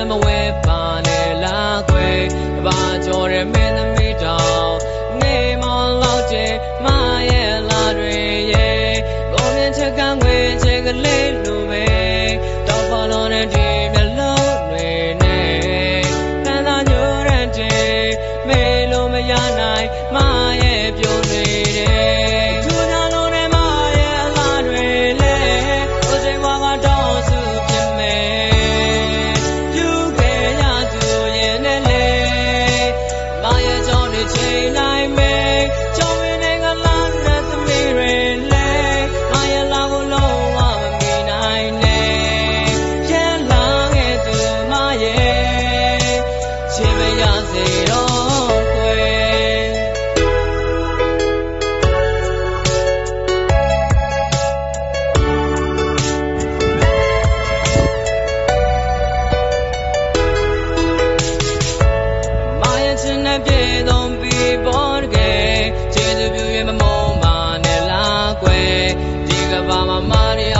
သမဝဲပါလေလာခွေဘာကြော်ရမင်းသမီးတောင်နေမောလောက်ကျမရဲ့လာတွေရေကိုမြင်ချက်ကံွယ်ချက်ကလေးလိုပဲ take ခြင်းနဲ့ပြည့်စုံပြီးပေါ်ကဲကျေးဇူးပြုရမမုံပါနဲ့လားကွယ်ဒီကဘာမှာမာရီယာ